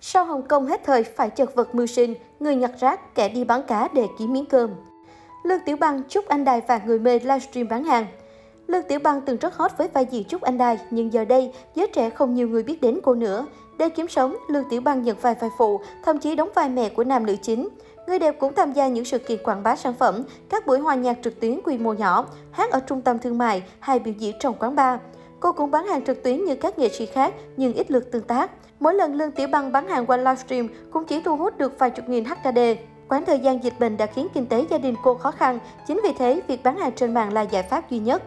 Sau Hồng Kông hết thời phải chật vật mưu sinh, người nhặt rác, kẻ đi bán cá để kiếm miếng cơm. Lương Tiểu Bang chúc anh đài và người mê livestream bán hàng. Lương Tiểu Bang từng rất hot với vai diễn Trúc Anh Đài, nhưng giờ đây, giới trẻ không nhiều người biết đến cô nữa. Để kiếm sống, Lương Tiểu Bang nhận vai vai phụ, thậm chí đóng vai mẹ của nam nữ chính. Người đẹp cũng tham gia những sự kiện quảng bá sản phẩm, các buổi hòa nhạc trực tuyến quy mô nhỏ, hát ở trung tâm thương mại hay biểu diễn trong quán bar. Cô cũng bán hàng trực tuyến như các nghệ sĩ khác nhưng ít lượt tương tác. Mỗi lần Lương Tiểu Băng bán hàng qua livestream cũng chỉ thu hút được vài chục nghìn HKD. Quãng thời gian dịch bệnh đã khiến kinh tế gia đình cô khó khăn, chính vì thế việc bán hàng trên mạng là giải pháp duy nhất.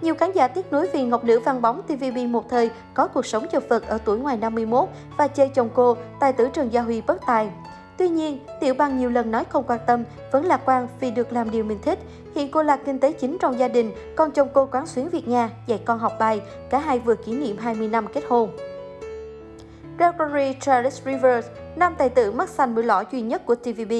Nhiều khán giả tiếc nuối vì ngọc nữ văn bóng TVB một thời có cuộc sống chật vật ở tuổi ngoài 51 và chê chồng cô, tài tử Trần Gia Huy bất tài. Tuy nhiên, Tiểu Băng nhiều lần nói không quan tâm, vẫn lạc quan vì được làm điều mình thích. Hiện cô là kinh tế chính trong gia đình, còn chồng cô quán xuyến việc nhà, dạy con học bài. Cả hai vừa kỷ niệm 20 năm kết hôn. Gregory Charles Rivers, nam tài tử mắt xanh mũi lõ duy nhất của TVB.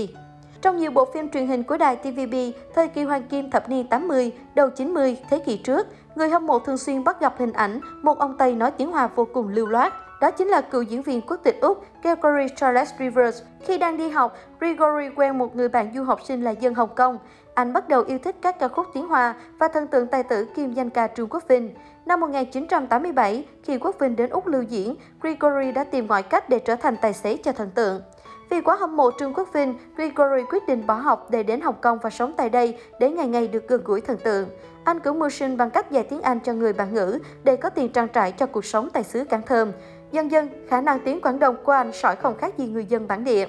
Trong nhiều bộ phim truyền hình của đài TVB, thời kỳ hoàng kim thập niên 80, đầu 90, thế kỷ trước, người hâm mộ thường xuyên bắt gặp hình ảnh một ông Tây nói tiếng Hoa vô cùng lưu loát. Đó chính là cựu diễn viên quốc tịch Úc Gregory Charles Rivers. Khi đang đi học, Gregory quen một người bạn du học sinh là dân Hồng Kông. Anh bắt đầu yêu thích các ca khúc tiếng Hoa và thần tượng tài tử kim danh ca Trương Quốc Vinh. Năm 1987, khi Quốc Vinh đến Úc lưu diễn, Gregory đã tìm mọi cách để trở thành tài xế cho thần tượng. Vì quá hâm mộ Trương Quốc Vinh, Gregory quyết định bỏ học để đến Hồng Kông và sống tại đây để ngày ngày được gần gũi thần tượng. Anh cũng mưu sinh bằng cách dạy tiếng Anh cho người bản ngữ để có tiền trang trải cho cuộc sống tại xứ Cảng Thơm. Dần dần, khả năng tiếng Quảng Đông của anh sỏi không khác gì người dân bản địa.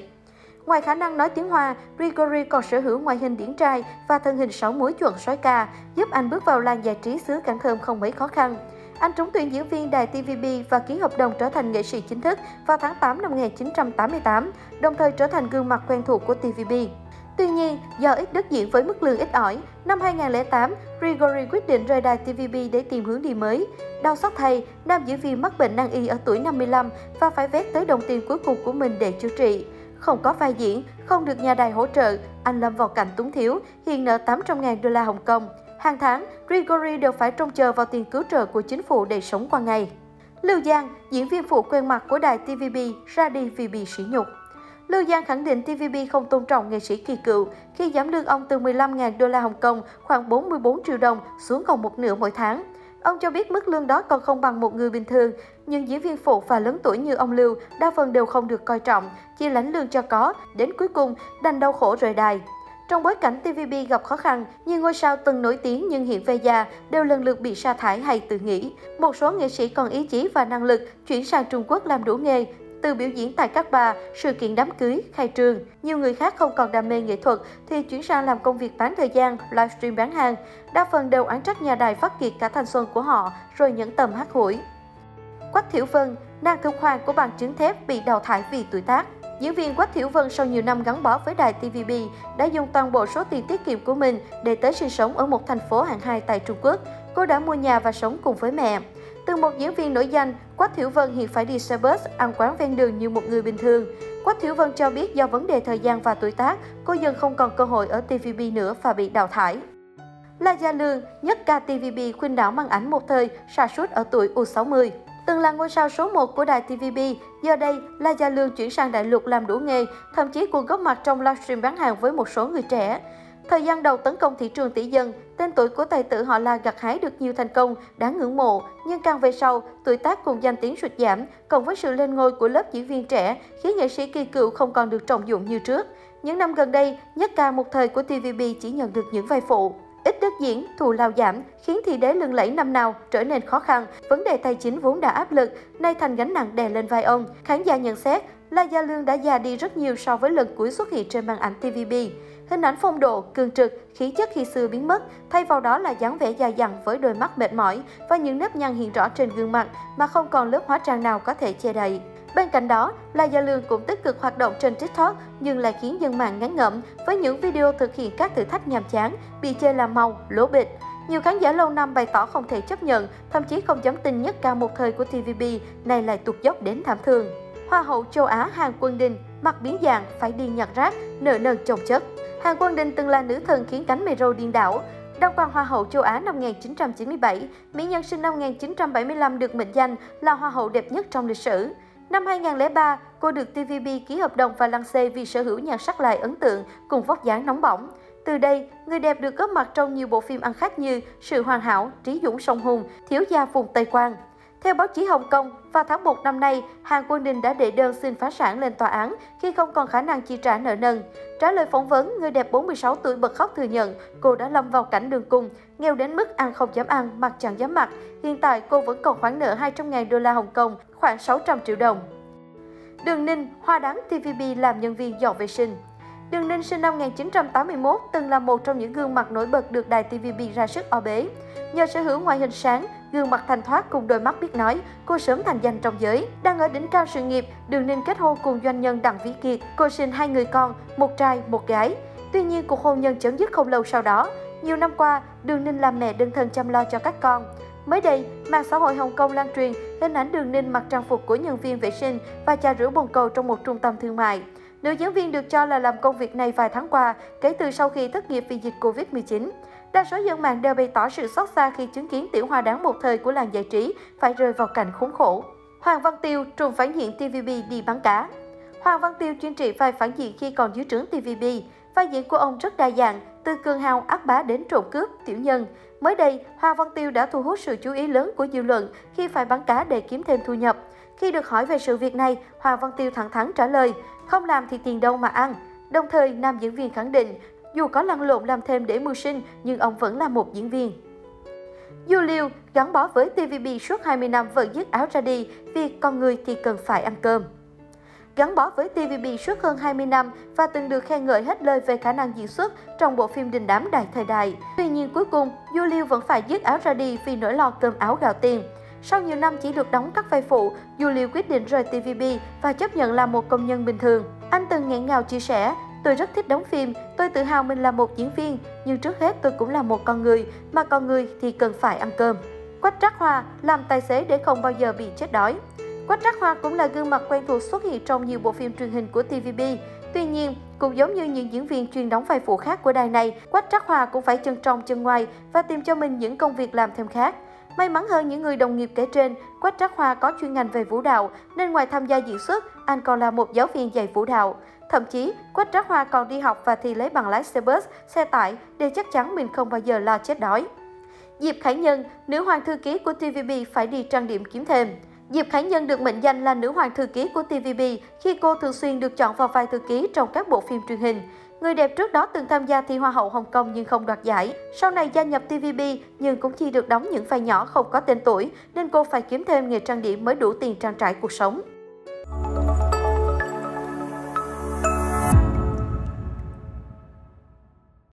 Ngoài khả năng nói tiếng Hoa, Gregory còn sở hữu ngoại hình điển trai và thân hình sáu múi chuẩn sói ca, giúp anh bước vào làng giải trí xứ Cảng Thơm không mấy khó khăn. Anh trúng tuyển diễn viên đài TVB và ký hợp đồng trở thành nghệ sĩ chính thức vào tháng 8 năm 1988, đồng thời trở thành gương mặt quen thuộc của TVB. Tuy nhiên, do ít đất diễn với mức lương ít ỏi, năm 2008, Gregory quyết định rời đài TVB để tìm hướng đi mới. Đau xót thay, nam diễn viên mắc bệnh nan y ở tuổi 55 và phải vét tới đồng tiền cuối cùng của mình để chữa trị. Không có vai diễn, không được nhà đài hỗ trợ, anh lâm vào cảnh túng thiếu, hiện nợ 800.000 đô la Hồng Kông. Hàng tháng, Gregory đều phải trông chờ vào tiền cứu trợ của chính phủ để sống qua ngày. Lưu Giang, diễn viên phụ quen mặt của đài TVB, ra đi vì bị sỉ nhục. Lưu Giang khẳng định TVB không tôn trọng nghệ sĩ kỳ cựu khi giảm lương ông từ 15.000 đô la Hồng Kông, khoảng 44 triệu đồng, xuống còn một nửa mỗi tháng. Ông cho biết mức lương đó còn không bằng một người bình thường, nhưng diễn viên phụ và lớn tuổi như ông Lưu đa phần đều không được coi trọng, chỉ lãnh lương cho có, đến cuối cùng đành đau khổ rời đài. Trong bối cảnh TVB gặp khó khăn, nhiều ngôi sao từng nổi tiếng nhưng hiện về già đều lần lượt bị sa thải hay tự nghỉ. Một số nghệ sĩ còn ý chí và năng lực chuyển sang Trung Quốc làm đủ nghề, từ biểu diễn tại các bà, sự kiện đám cưới, khai trường. Nhiều người khác không còn đam mê nghệ thuật thì chuyển sang làm công việc bán thời gian, livestream bán hàng. Đa phần đều án trách nhà đài phát kiệt cả thanh xuân của họ rồi nhẫn tầm hát hủi. Quách Thiểu Vân, nàng thực hoàng của bàn chứng thép bị đào thải vì tuổi tác. Diễn viên Quách Thiểu Vân sau nhiều năm gắn bó với đài TVB đã dùng toàn bộ số tiền tiết kiệm của mình để tới sinh sống ở một thành phố hạng hai tại Trung Quốc. Cô đã mua nhà và sống cùng với mẹ. Từ một diễn viên nổi danh, Quách Thiểu Vân hiện phải đi xe bus, ăn quán ven đường như một người bình thường. Quách Thiểu Vân cho biết do vấn đề thời gian và tuổi tác, cô dần không còn cơ hội ở TVB nữa và bị đào thải. La Gia Lương, nhất ca TVB khuyên đảo mang ảnh một thời, sa sút ở tuổi U60. Từng là ngôi sao số 1 của đài TVB, giờ đây La Gia Lương chuyển sang đại lục làm đủ nghề, thậm chí còn góp mặt trong livestream bán hàng với một số người trẻ. Thời gian đầu tấn công thị trường tỷ dân, tên tuổi của tài tử họ La gặt hái được nhiều thành công, đáng ngưỡng mộ. Nhưng càng về sau, tuổi tác cùng danh tiếng sụt giảm, cộng với sự lên ngôi của lớp diễn viên trẻ, khiến nghệ sĩ kỳ cựu không còn được trọng dụng như trước. Những năm gần đây, nhất ca một thời của TVB chỉ nhận được những vai phụ. Ít đất diễn, thù lao giảm, khiến thị đế lưng lẫy năm nào trở nên khó khăn. Vấn đề tài chính vốn đã áp lực, nay thành gánh nặng đè lên vai ông. Khán giả nhận xét, La Gia Lương đã già đi rất nhiều so với lần cuối xuất hiện trên màn ảnh TVB. Hình ảnh phong độ, cường trực, khí chất khi xưa biến mất, thay vào đó là dáng vẻ già dặn với đôi mắt mệt mỏi và những nếp nhăn hiện rõ trên gương mặt mà không còn lớp hóa trang nào có thể che đậy. Bên cạnh đó, La Gia Lương cũng tích cực hoạt động trên TikTok nhưng lại khiến dân mạng ngán ngẩm với những video thực hiện các thử thách nhàm chán, bị chê là màu, lỗ bịch. Nhiều khán giả lâu năm bày tỏ không thể chấp nhận, thậm chí không dám tin nhất ca một thời của TVB này lại tụt dốc đến thảm thương. Hoa hậu châu Á Hàng Quân Đình mặc biến dạng phải đi nhặt rác, nợ nần chồng chất. Hàng Quân Đình từng là nữ thần khiến cánh mây râu điên đảo. Đăng quang Hoa hậu châu Á năm 1997, mỹ nhân sinh năm 1975 được mệnh danh là Hoa hậu đẹp nhất trong lịch sử. Năm 2003, cô được TVB ký hợp đồng và lăng xê vì sở hữu nhan sắc lại ấn tượng cùng vóc dáng nóng bỏng. Từ đây, người đẹp được góp mặt trong nhiều bộ phim ăn khách như Sự Hoàn Hảo, Trí Dũng Sông Hùng, Thiếu gia vùng Tây Quang. Theo báo chí Hồng Kông, vào tháng 1 năm nay, Hàng Quân Đình đã đệ đơn xin phá sản lên tòa án khi không còn khả năng chi trả nợ nần. Trả lời phỏng vấn, người đẹp 46 tuổi bật khóc thừa nhận cô đã lâm vào cảnh đường cùng, nghèo đến mức ăn không dám ăn, mặc chẳng dám mặc. Hiện tại cô vẫn còn khoản nợ 200.000 đô la Hồng Kông, khoảng 600 triệu đồng. Đường Ninh, hoa đáng TVB làm nhân viên dọn vệ sinh. Đường Ninh sinh năm 1981, từng là một trong những gương mặt nổi bật được đài TVB ra sức o bế. Nhờ sở hữu ngoại hình sáng, gương mặt thanh thoát cùng đôi mắt biết nói, cô sớm thành danh trong giới. Đang ở đỉnh cao sự nghiệp, Đường Ninh kết hôn cùng doanh nhân Đặng Vĩ Kiệt. Cô sinh hai người con, một trai, một gái. Tuy nhiên, cuộc hôn nhân chấm dứt không lâu sau đó. Nhiều năm qua, Đường Ninh làm mẹ đơn thân chăm lo cho các con. Mới đây, mạng xã hội Hồng Kông lan truyền hình ảnh Đường Ninh mặc trang phục của nhân viên vệ sinh và trà rửa bồn cầu trong một trung tâm thương mại. Nữ giáo viên được cho là làm công việc này vài tháng qua, kể từ sau khi thất nghiệp vì dịch Covid-19. Đa số dân mạng đều bày tỏ sự xót xa khi chứng kiến tiểu hoa đáng một thời của làng giải trí phải rơi vào cảnh khốn khổ. Hoàng Văn Tiêu trùng phản diện TVB đi bán cá. Hoàng Văn Tiêu chuyên trị vai phản diện khi còn dưới trướng TVB. Vai diễn của ông rất đa dạng, từ cường hào ác bá đến trộm cướp, tiểu nhân. Mới đây, Hoàng Văn Tiêu đã thu hút sự chú ý lớn của dư luận khi phải bán cá để kiếm thêm thu nhập. Khi được hỏi về sự việc này, Hoàng Văn Tiêu thẳng thắn trả lời, không làm thì tiền đâu mà ăn. Đồng thời, nam diễn viên khẳng định, dù có lăn lộn làm thêm để mưu sinh, nhưng ông vẫn là một diễn viên. Du Liêu gắn bó với TVB suốt 20 năm vẫn dứt áo ra đi vì con người thì cần phải ăn cơm. Gắn bó với TVB suốt hơn 20 năm và từng được khen ngợi hết lời về khả năng diễn xuất trong bộ phim đình đám đại thời đại. Tuy nhiên cuối cùng, Du Liêu vẫn phải dứt áo ra đi vì nỗi lo cơm áo gạo tiền. Sau nhiều năm chỉ được đóng các vai phụ, Julie quyết định rời TVB và chấp nhận làm một công nhân bình thường. Anh từng nghẹn ngào chia sẻ, Tôi rất thích đóng phim, tôi tự hào mình là một diễn viên, nhưng trước hết tôi cũng là một con người, mà con người thì cần phải ăn cơm. Quách Trác Hoa làm tài xế để không bao giờ bị chết đói. Quách Trác Hoa cũng là gương mặt quen thuộc xuất hiện trong nhiều bộ phim truyền hình của TVB. Tuy nhiên, cũng giống như những diễn viên chuyên đóng vai phụ khác của đài này, Quách Trác Hoa cũng phải chân trong chân ngoài và tìm cho mình những công việc làm thêm khác. May mắn hơn những người đồng nghiệp kể trên, Quách Trác Hoa có chuyên ngành về vũ đạo, nên ngoài tham gia diễn xuất, anh còn là một giáo viên dạy vũ đạo. Thậm chí, Quách Trác Hoa còn đi học và thi lấy bằng lái xe bus, xe tải để chắc chắn mình không bao giờ lo chết đói. Diệp Khải Nhân, nữ hoàng thư ký của TVB phải đi trang điểm kiếm thêm. Diệp Khải Nhân được mệnh danh là nữ hoàng thư ký của TVB khi cô thường xuyên được chọn vào vai thư ký trong các bộ phim truyền hình. Người đẹp trước đó từng tham gia thi Hoa hậu Hồng Kông nhưng không đoạt giải. Sau này gia nhập TVB nhưng cũng chỉ được đóng những vai nhỏ không có tên tuổi, nên cô phải kiếm thêm nghề trang điểm mới đủ tiền trang trải cuộc sống.